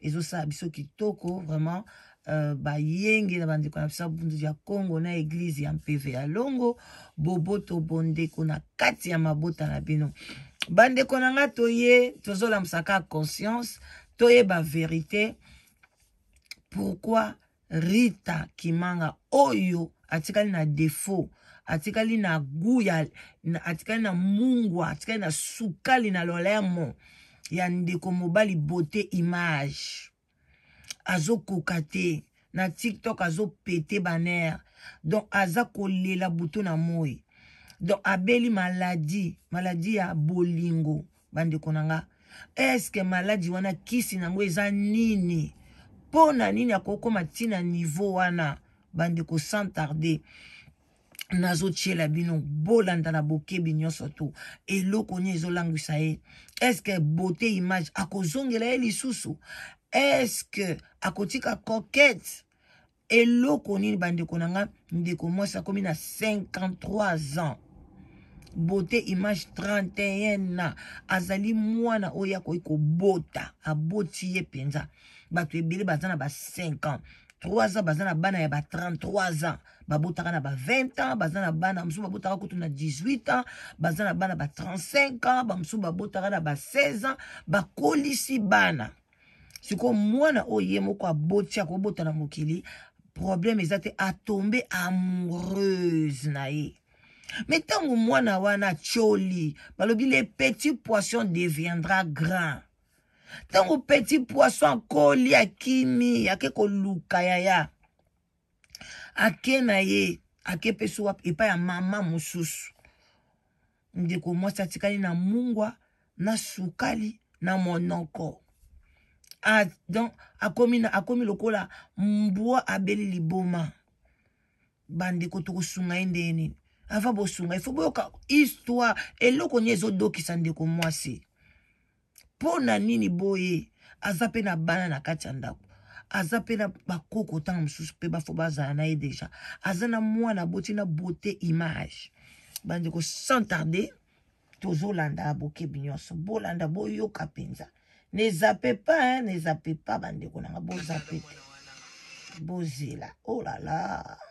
ezosala biso kitoko vraiment uh, bayenge na bandeko na biso ya bundu ya congo na eglize ya mpeve ya longo boboto bondeko na kati ya mabota na bino bandeko na ngai toye tozolamusa kaka conscience toyeba verite pourquoi Rita Kimanga oyo atikali na defaut atikali na gout ya atikali na mungwa atikali na sukali na lolemo ya ndeko mobali beauté image azokoka te na tiktok azopete baner donc aza kolela butu na moi donc abeli maladi maladi ya bolingo bandeko na nga eske maladi wana kisi nango eza nini mpo na nini akokoma ti na niveau wana bandeko sans tarde nazotyela bino bolanda na bokebi nyonso to eloko nini ezolangwisa ye eske beauté image akozongela ye lisusu eske akotika coquette eloko nini bandeko na nga ndeko mwasi akomi na 53 ans beauté image 31 ans azali mwana oyo akoki kobota aboti ye mpenza bato ebele baza na ba 5 ans 3 ans baza na bana ya ba 33 ans babotaka na ba 20 ans baza na bana mosusu babotaka kutu na 18 ans baza na bana ba 35 ans bamosusu babotaka na ba 16 ans bakolisi bana sikoyo mwana oyo ye moko aboti akobota na mokili problème eza te atombe amoureuse na ye me ntango mwana wana acoli balobi le petit poisson deviendra grand ntango petit poisson akoli akimi ake koluka yaya ake na ye ake mpe so wapi epai ya mama mosusu ndeko mwasi atikali na mungwa na sukali na monoko a, donc akomi, na, akomi lokola mbwa abeli liboma bandeko tokosunga ye ndenge nini ava bosunga ifo boyoka histoire eloko nini ezodokisa ndeko mwasi mpo na nini boye aza mpe na bana na kati ya ndako aza mpe na bakoko ntango mosusu mpe bafo bazala na ye deja aza na mwana aboti na beauté image bandeko sans tarde tozolanda bokebi nyonso bolanda boyoka mpenza nezape pa hein, nezape pa bandeko nanga bozape te bozela olala oh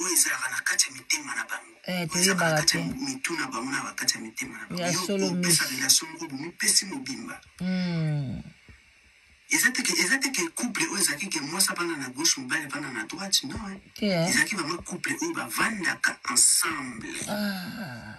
Oyo ezalaka na kati ya mitema na bango. Eh, Oyo ezalaka na toyebaka kati ya te. mitu na bango na ba kati ya mitema na bango. Ya Yo solo, opesa miss. relation moko bomipesi mobimba. Hmm. Eza te ke eza te ke couple oyo ezalaki ke mwasi abanda na gauche mobali abanda na droite non. eh. Te, eh. Ezalaki vraiment couple oyo bavandaka ensemble. Ah.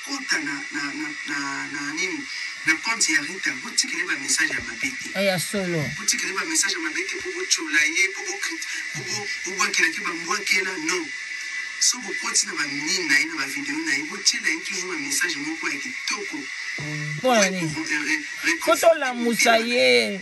Kota na na na na na nini na compte ya Rita botikela ye ba message ya mabe te Eh, ya solo. botikela ye ba message ya mabe te mpo botyola ye mpo bokrit- mpo bo- bobwakelaki ye bambwakela non so bokoti na banini na ye na bavideo na ye botyela ye toujours ba message moko ya kitoko Mpo na nini? Mpo tolamusa ye.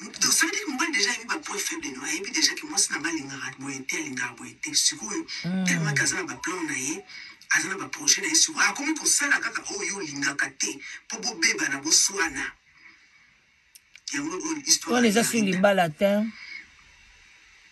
Donc ça veut dire que mobali dejà ayebi ba points faibles na yo, ayebi dejà que mwasi na nga alingaka boye te, alingaka boye te. Sikoyo tellement que aza na ba plans na ye, aza na ba projets na ye, sikoyo akomi kosala kaka oyo yo olingaka te mpo bobebana, boswana. Yango oyo histoire wana ya eza sur Rita. libala te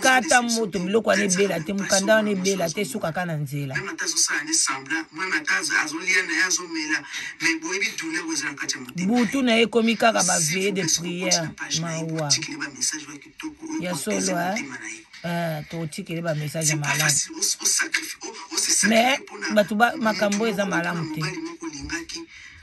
kata moto biloko wana ebela te mokanda wana ebela te esukaka na nzela butu na ye ekomi kaka baveye de priere mawa ya solo eh, totikele bamessage ya malamu mais bato makambo eza malamu te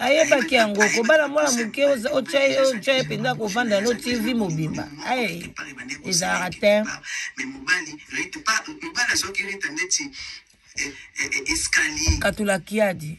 ayebaki yango kobala mwana moke otya ye mpenza kovanda no ti vi mobimba ezalaka te katulakiadi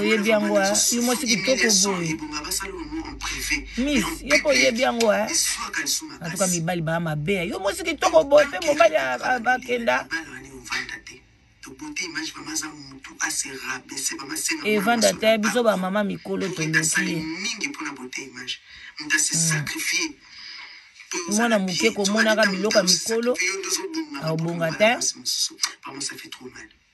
oyebi yango eh? yo mwasi kitoko boye mis yo mpe oyebi yango eh? antuka mibali baa mabe eh? yo mwasi kitoko boye mpe mobali akenda evanda te biso bamama mikolo toleki ye mwana moke komonaka biloko ya mikolo aobonga te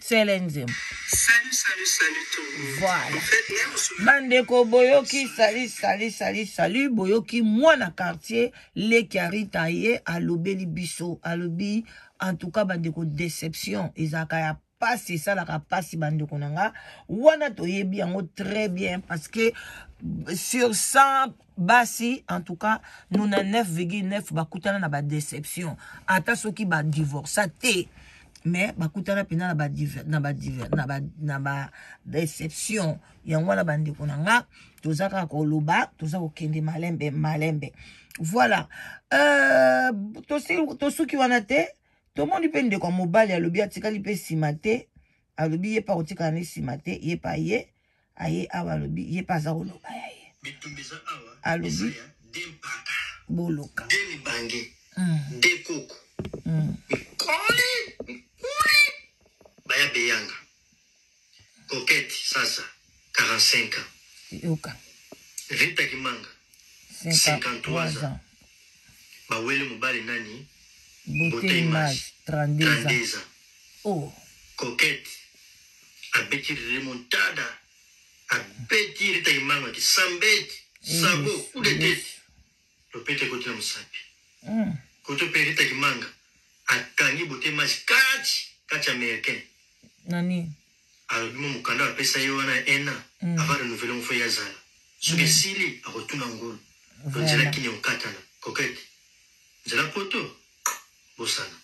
sele nzembo voilà bandeko boyoki sali sali sali sali boyoki mwana quartier leki ya rita ye alobeli biso alobi en tout cas bandeko déception ezalaka ya mpasi esalaka mpasi bandeko na nga wana toyebi yango très bien parce que sur 100 basi en tout cas 99,9 bakutana na badeception ata soki badivorsa te mais bakutana mpenza na badeception yango wana bandeko na nga toza kaka koloba toza kokende malembe malembe voilà euh, tosuki wana te tomoni mpe ndeko ya mobali alobi atikali mpe nsima te alobi ye mpe akotikala na nsima te ye mpe aye aye awa alobi ye mpe aza koloba ya ye alobi boloka de mibange mm. de koko mm. mikoli mikuli baya beyanga kokete sasa 45 ans yoka rita kimanga 53 ans bawele mobali nani bote image 32 ans Oh. Coquette abeti remontada abeti rita imanga ki sambeti sabo yes, coup de yes. tete lopete ekoti na mosapi mm. koto mpe rita imanga akangi bote match kati kati américain nani Alobi mwa mokanda ba pesa ye wana ya un ans ava renouveler ngo faut ye azala soki esili ako tuna ngulu to nzela kini okatana coquette nzela poto bosana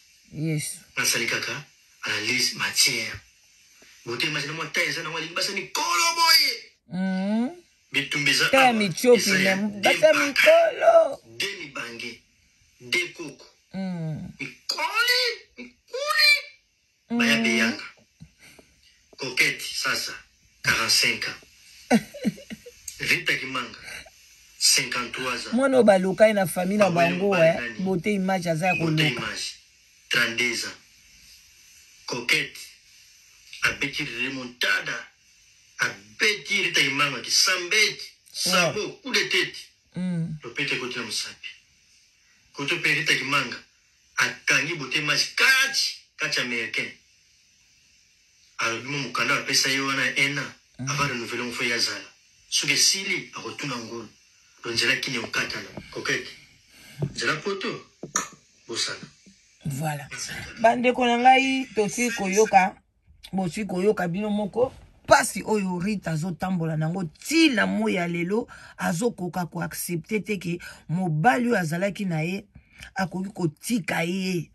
nga sali kaka analyse matière bote maji na mwa taille eza na ngo alingi basa mikolo boye bitumba eza awa eza ya depakala de mibange de koko mikoli mikuli Maya Beyanga. Coquette Sasa, 45 ans. Rita Kimanga, 53 ans. Mwana oyo baloka ye na famille na bango eh. Bote image aza ya koloka. Bote image, 32 ans. Coquette abeti remontada abeti Rita Kimanga kisambeti sabo oh. coup de tete. Mm. Lopete kote na mosapi. Koto pe Rita Kimanga Akangi beaute match catch catch americain alobi mo mukanda bapesa ye wana ya un an avant renouvelle ngo fo ye azala soki esili akotuna ngulu do nzela kini okatana coquette nzela poto bosana Voilà. Bandeko na ngai tosili koyoka boswi koyoka bino moko mpasi oyo rite azotambola nango ti na moi ya lelo azokoka koaccepte te ke mobali oyo azalaki na ye akoki kotika ye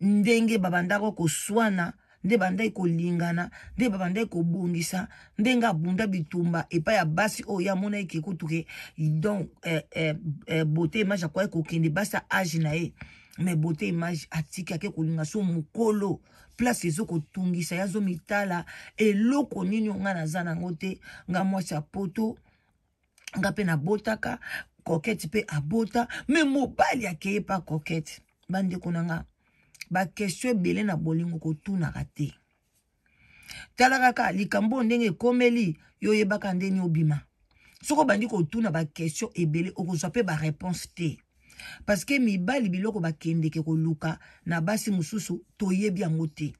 ndenge babandaka koswana nde bandaki kolingana nde babandaki kobongisa ndenge abunda bitumba epai ya basi oyo ye amonaki ke kutuke donc eh, eh, eh, bote image akwaki kokende basi ya age na ye mais bote image atikaki kolinga so mokolo place ezo kotungisa ye azomitala eloko nini oyo ngai naza nango te ngai mwasi ya poto ngai mpe nabotaka kokete mpe abota me mobali akeye mpa kokete bandeko na ngai bakestio ebele na bolingo kotunaka te tala kaka likambo oyo ndenge ekomeli yo oyebaka ndeni obima soki obandi kotuna bakestio ebele okozwa mpe bareponse te parce que mibali biloko bakendeke koluka na basi mosusu toyebi yango te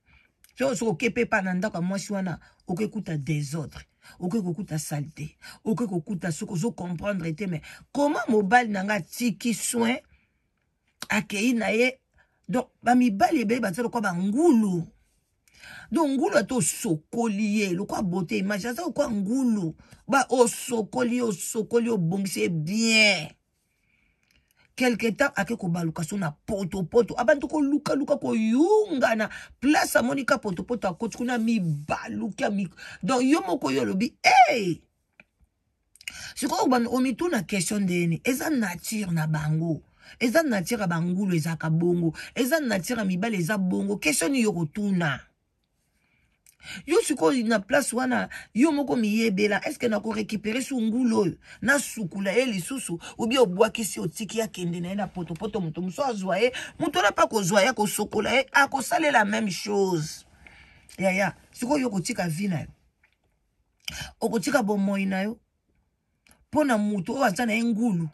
so soki oke mpe pa na ndako ya mwasi wana oke kuta desordre oke kokuta salite oke kokuta soki ozo comprendre te mais comment mobali na ngai atiki soin akei na ye donc bamibali ebele baza lokola bangulu donc ngulu ata osokoli ye lokola bote image aza lokola ngulu ba osokoli ye osokoli obongisi ye bien quelque temps ake kobaluka so na potopoto abandi kolukaluka koyungana place amoni ka potopoto akoti kuna mibaluki ami donc yo moko yo olobi hey! sikoyo bana omituna question ndeni eza nature na bango eza nature ya bangulu ezalaka bongo eza nature ya mibali eza bongo question nini yo kotuna yo sikoyo na place wana yo moko miyebela eske na korekipere su ngulu oyo nasukula ye lisusu ubie obwakisi otiki akende na ye na potopoto moto mosusu azwa ye moto wana mpe akozwa ye akosokola ye akosalela meme chose yaya sikoyo yo okotika vi na yo okotika bomoi na yo mpo na moto oyo aza na ye ngulu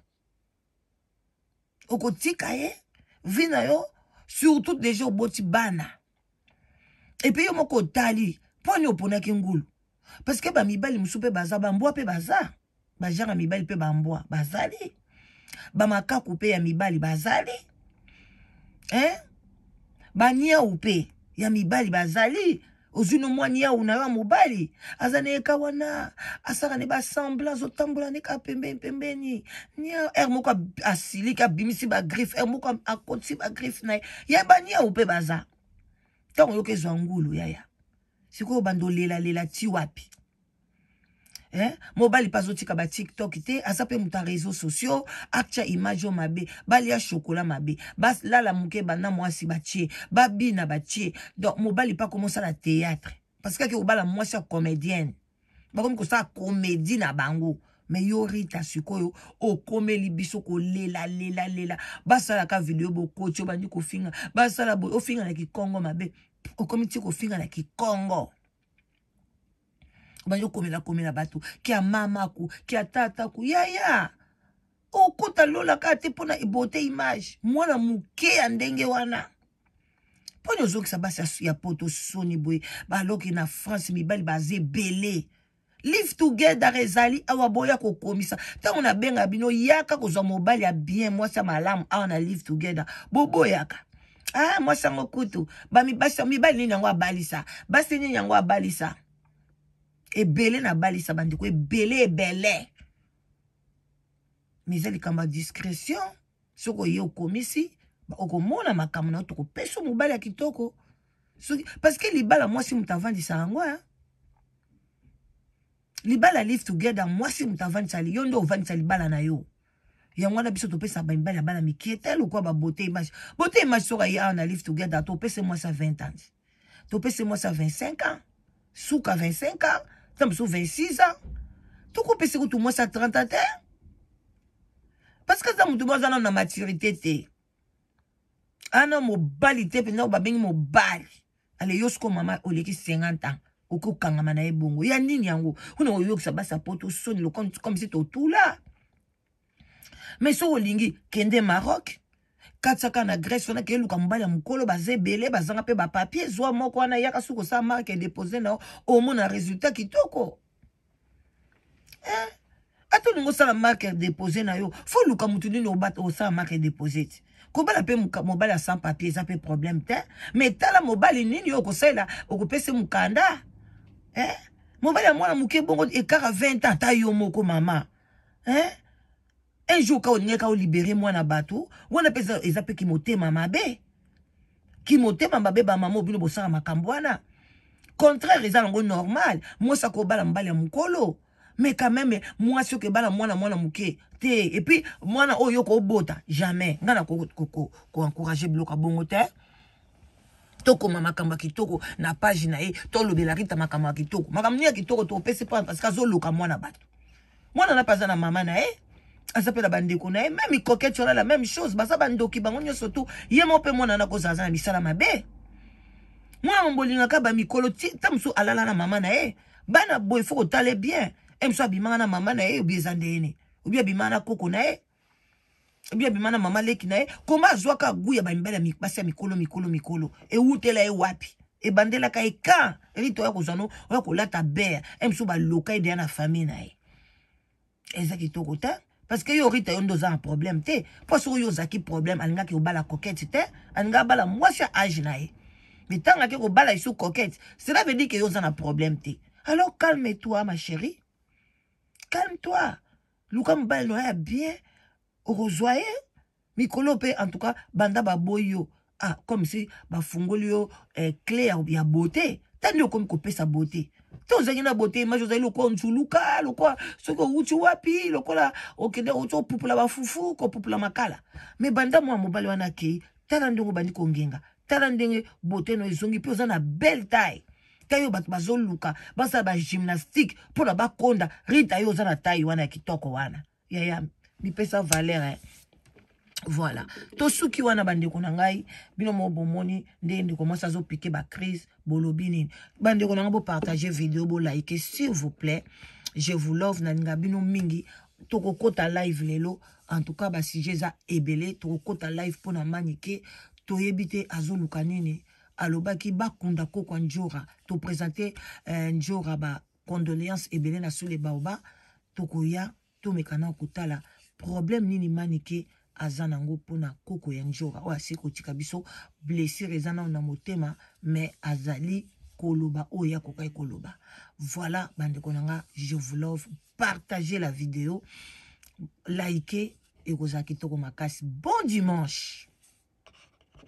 okotika ye vi na yo surtout deja oboti bana epuis yo moko otali mpo ani oponaki ngulu parce que bamibali mosusu mpe baza bambwa mpe baza bagenre ya mibali mpe bambwa bazali bamakaku mpe ya mibali bazali eh? baniau mpe ya mibali bazali ozwi no mwa niau na yo ya mobali aza na ye ka wana asala ne basemblant azotambola ne ka pembeni pembeni niau ere moko asiliki abimisi bagriffe ere moko akotisi bagriffe na ye ya baniau mpe baza ntango oyoki ezwa ngulu yaya sikoyo bando olelalela ti wapi eh? mobali mpe azotika batiktok te aza mpe moto ya réseau sociaux atya image oyo mabe balia shokola mabe balala moke banda mwasi batie babina batie donc mobali mpe akoma osala théâtre parce que ake kobala mwasi ya comédienne bakomi kosala comédie na bango me yo rita sikoyo okomeli biso kolela lela lela basalaka video bokoti obandi kofinga basala boye ofinga na kikongo mabe okomi ti kofinga na kikongo bayo komela komela bato kia mama ku kia tata ku yaya okota lola kaka te mpo na ebote image mwana moke ya ndenge wana mpo na ozongisa basi ya poto soni boye baloki na france mibali baza ebele live together ezali awa boya kokomisa ntango nabenga bino yaka kozwa mobali ya bien mwasi ya malamu awa na live together boboyaka ah mwasi yango kutu bamibasi mibali nini yango abalisa basi nini yango abalisa ebele nabalisa bandeko ebele ebele mais eza likambo ya discrétion soki oye okomisi okomona makambo na yo tokopesa mobali ya kitoko soki parce que libala mwasi moto avandisaka yango ya libala live together mwasi moto avandisa yo nde ovandisa libala na yo yango wana biso topesa bamibali ya bana mikie te lokwa babote image bote image soki aye awa na live together topese mwasi ya 20 ans topesi mwasi ya 25 ans suka 25 ans ta mosusu 26 ans tokopesi kutu mwasi ya 30 ans te parce que aza motu baza nano na maturité te ana mobali te mpenza oyo babengi mobali ale yo siko mama oleki 50 ans okoki kokangama na ye bongo ya nini yango kuna koyokisa basi ya poto soni comme si totula mais soki olingi kende maroc katisaka na grèce wana kee luka mobali ya mokolo baza ebele bazanga mpe bapapier zwa moko wana yaka soki osala marke depose na yo omona résultat kitoko eh? ata olingi osala marke depose na yo fo luka motu nini osala marke depose ti kobala mpe mobali ya sans papier eza mpe problème te mais tala mobali nini yo okosalela okopesa mokanda eh? mobali ya mwana moke bongo ekara 20 ans ata yo moko mama hein un jour ka olingi ka olibere mwana bato wana mpe eza mpe kimotema mabe kimotema mabe bamama obino bosala makambo wana contraire eza nango normal mwasi akobala mobali ya mokolo mais quand même mwasi oke ebala mwana mwana moke te epuis mwana oyo okoobota jamais ngai na koencourage biloko ya bongo te tokoma makambo ya kitoko na page na ye tolobela rita makambo ya kitoko makambo nini ya kitoko topesi mpo parce que azoluka mwana bato mwana nape aza na mama na ye aza mpe na bandeko na ye meme coquete wana la même chose baza bandoki bango nyonso tu ye mo mpe mwana na kozala aza na misala mabe mwana mambo olingaka bamikolo ta mosusu alala na mama na ye bana boye fo kotale bien e mosusu abimaka na mama na ye obi eza ndeyene obi abimaka na koko na ye ebi abima na mama leki na ye koma azwaka gu ya bamibali ya mipasi ya mikolo mikolo mikolo ewutela ye wapi ebandelaka ye kan rito oya kozwa no oya kolata bere e mosusu baloka ye deya na famille na ye eza kitoko te parce que yo rita yo nde oza na problème te mpo soki yo ozalaki problème alingaki obala coquette te alinga abala mwasi ya age na ye mais ntango ake kobala esu coquette cela veut dire ke yo oza na problème te alors calme toi ma chérie calme toi luka mobali noya ya bien okozwa ye mikolo mpe en tout cas banda baboyi yo ah comme si bafungoli yo eh, cle ya, ya bote tani okomi kopesa bote te ozangi na bote image ozali lokola nzuluka lokola soki owuti wapi lokola okende owuti opupula bafufu kopupula makala me banda mwa mobali wana akei tala ndenge obandi kongenga tala ndenge bote no ezongi mpe oza na belle taille taille oyo bato bazoluka basala bagymnastique mpo na bakonda rita yo oza na taille wana ya kitoko wana yaya mipesa valeur eh. voilà tosuki wana bandeko na ngai bino moko bomoni ndenge ndeko mwasi azopike bacrise bolobi nini bandeko na ngai bopartage video bolaike s'il vous plaît je vous love nalinga bino mingi tokokota live lelo En tout cas ba sujet eza ebele tokokota live pona manike toyebi te azoluka nini alobaki bakunda koko ya njora topresente eh, njora ba condoléance ebele na sule baoba tokoya tomeka na kotala problème nini manike aza nango mpona koko ya njora oyo asili kotika biso blessure eza nano na motema mais azali koloba oyo akokaki koloba voilà bandeko na nga je vous love partager la video like ekozala kitoko makasi bon dimanche